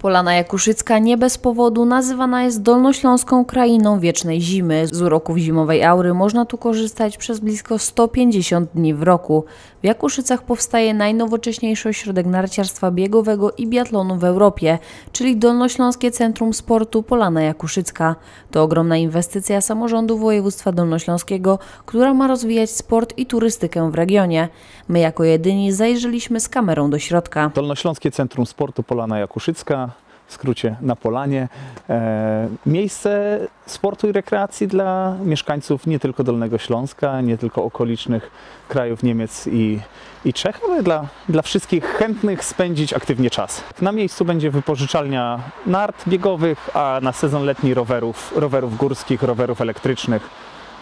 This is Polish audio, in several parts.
Polana Jakuszycka nie bez powodu nazywana jest dolnośląską krainą wiecznej zimy. Z uroków zimowej aury można tu korzystać przez blisko 150 dni w roku. W Jakuszycach powstaje najnowocześniejszy ośrodek narciarstwa biegowego i biatlonu w Europie, czyli Dolnośląskie Centrum Sportu Polana Jakuszycka. To ogromna inwestycja samorządu województwa dolnośląskiego, która ma rozwijać sport i turystykę w regionie. My jako jedyni zajrzeliśmy z kamerą do środka. Dolnośląskie Centrum Sportu Polana Jakuszycka, w skrócie na Polanie. E, miejsce sportu i rekreacji dla mieszkańców nie tylko Dolnego Śląska, nie tylko okolicznych krajów Niemiec i, i Czech, ale dla, dla wszystkich chętnych spędzić aktywnie czas. Na miejscu będzie wypożyczalnia nart biegowych, a na sezon letni rowerów, rowerów górskich, rowerów elektrycznych.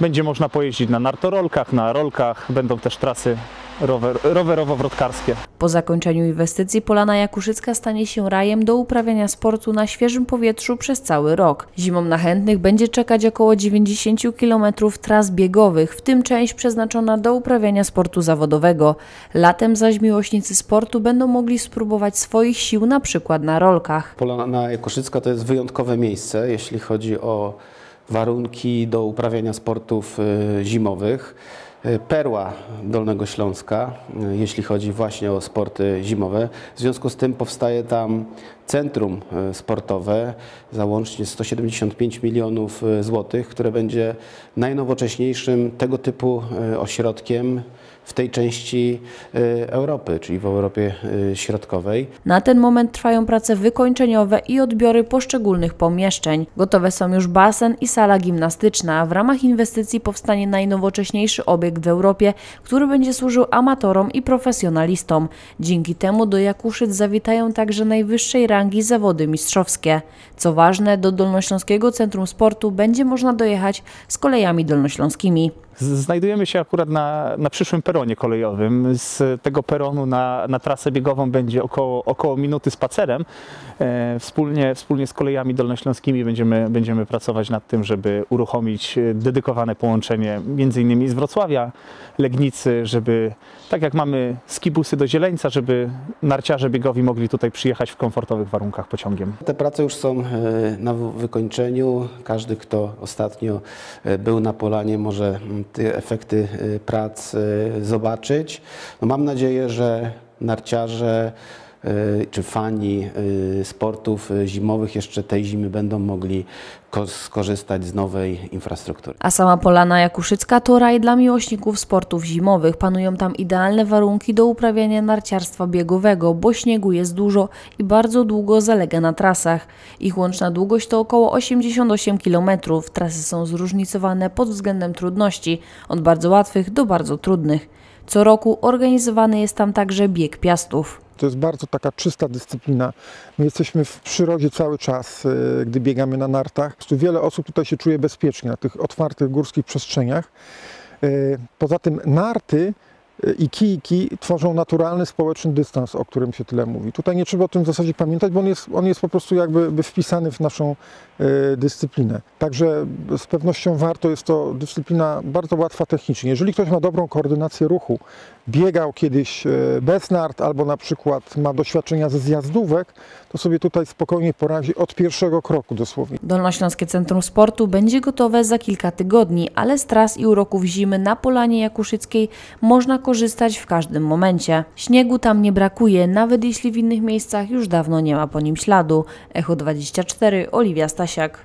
Będzie można pojeździć na nartorolkach, na rolkach, będą też trasy rower, rowerowo-wrotkarskie. Po zakończeniu inwestycji Polana Jakuszycka stanie się rajem do uprawiania sportu na świeżym powietrzu przez cały rok. Zimą na chętnych będzie czekać około 90 km tras biegowych, w tym część przeznaczona do uprawiania sportu zawodowego. Latem zaś miłośnicy sportu będą mogli spróbować swoich sił na przykład na rolkach. Polana Jakuszycka to jest wyjątkowe miejsce, jeśli chodzi o warunki do uprawiania sportów y, zimowych. Y, Perła Dolnego Śląska, y, jeśli chodzi właśnie o sporty zimowe. W związku z tym powstaje tam centrum sportowe za łącznie 175 milionów złotych, które będzie najnowocześniejszym tego typu ośrodkiem w tej części Europy, czyli w Europie Środkowej. Na ten moment trwają prace wykończeniowe i odbiory poszczególnych pomieszczeń. Gotowe są już basen i sala gimnastyczna. W ramach inwestycji powstanie najnowocześniejszy obiekt w Europie, który będzie służył amatorom i profesjonalistom. Dzięki temu do Jakuszyc zawitają także najwyższej rangi zawody mistrzowskie. Co ważne, do Dolnośląskiego Centrum Sportu będzie można dojechać z kolejami dolnośląskimi. Znajdujemy się akurat na, na przyszłym peronie kolejowym. Z tego peronu na, na trasę biegową będzie około, około minuty spacerem. E, wspólnie, wspólnie z kolejami dolnośląskimi będziemy, będziemy pracować nad tym, żeby uruchomić dedykowane połączenie między innymi z Wrocławia, Legnicy, żeby tak jak mamy skibusy do Zieleńca, żeby narciarze biegowi mogli tutaj przyjechać w komfortowych warunkach pociągiem. Te prace już są e, na wykończeniu. Każdy, kto ostatnio e, był na Polanie może mm, te efekty e, prac zobaczyć. No mam nadzieję, że narciarze czy fani sportów zimowych jeszcze tej zimy będą mogli skorzystać z nowej infrastruktury. A sama Polana Jakuszycka to raj dla miłośników sportów zimowych. Panują tam idealne warunki do uprawiania narciarstwa biegowego, bo śniegu jest dużo i bardzo długo zalega na trasach. Ich łączna długość to około 88 km. Trasy są zróżnicowane pod względem trudności, od bardzo łatwych do bardzo trudnych. Co roku organizowany jest tam także bieg piastów. To jest bardzo taka czysta dyscyplina. My jesteśmy w przyrodzie cały czas, e, gdy biegamy na nartach. Wiele osób tutaj się czuje bezpiecznie na tych otwartych górskich przestrzeniach. E, poza tym narty i kijki tworzą naturalny społeczny dystans, o którym się tyle mówi. Tutaj nie trzeba o tym w zasadzie pamiętać, bo on jest, on jest po prostu jakby wpisany w naszą y, dyscyplinę. Także z pewnością warto, jest to dyscyplina bardzo łatwa technicznie. Jeżeli ktoś ma dobrą koordynację ruchu, biegał kiedyś e, bez nart albo na przykład ma doświadczenia ze zjazdówek, to sobie tutaj spokojnie poradzi od pierwszego kroku dosłownie. Dolnośląskie Centrum Sportu będzie gotowe za kilka tygodni, ale z tras i uroków zimy na Polanie Jakuszyckiej można korzystać w każdym momencie. Śniegu tam nie brakuje, nawet jeśli w innych miejscach już dawno nie ma po nim śladu. Echo 24, Oliwia Stasiak.